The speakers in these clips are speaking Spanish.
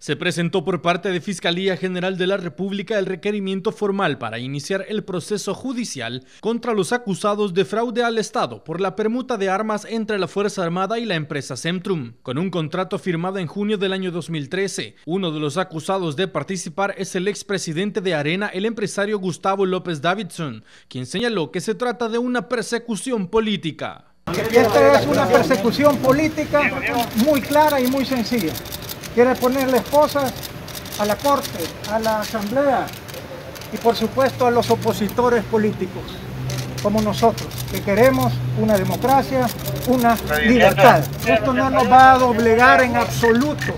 Se presentó por parte de Fiscalía General de la República el requerimiento formal para iniciar el proceso judicial contra los acusados de fraude al Estado por la permuta de armas entre la Fuerza Armada y la empresa Centrum. Con un contrato firmado en junio del año 2013, uno de los acusados de participar es el expresidente de Arena, el empresario Gustavo López Davidson, quien señaló que se trata de una persecución política. Esta es una persecución política muy clara y muy sencilla quiere ponerle esposas a la Corte, a la Asamblea y por supuesto a los opositores políticos, como nosotros, que queremos una democracia, una libertad. Esto no nos va a doblegar en absoluto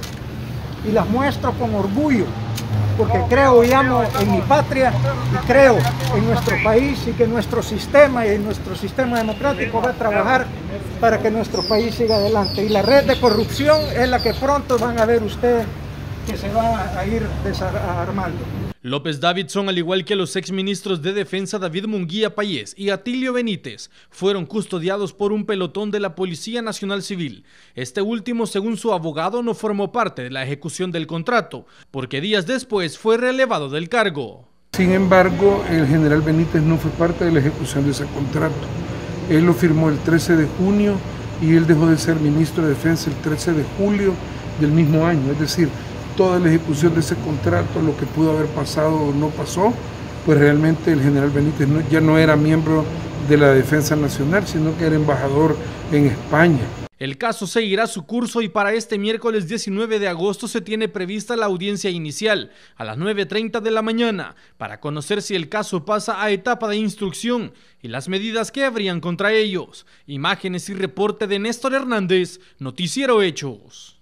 y las muestro con orgullo, porque creo y amo en mi patria y creo en nuestro país y que nuestro sistema y nuestro sistema democrático va a trabajar para que nuestro país siga adelante. Y la red de corrupción es la que pronto van a ver ustedes que se va a ir desarmando. López Davidson, al igual que los exministros de Defensa David Munguía Payés y Atilio Benítez, fueron custodiados por un pelotón de la Policía Nacional Civil. Este último, según su abogado, no formó parte de la ejecución del contrato, porque días después fue relevado del cargo. Sin embargo, el general Benítez no fue parte de la ejecución de ese contrato. Él lo firmó el 13 de junio y él dejó de ser ministro de Defensa el 13 de julio del mismo año. Es decir, toda la ejecución de ese contrato, lo que pudo haber pasado o no pasó, pues realmente el general Benítez ya no era miembro de la Defensa Nacional, sino que era embajador en España. El caso seguirá su curso y para este miércoles 19 de agosto se tiene prevista la audiencia inicial a las 9.30 de la mañana para conocer si el caso pasa a etapa de instrucción y las medidas que habrían contra ellos. Imágenes y reporte de Néstor Hernández, Noticiero Hechos.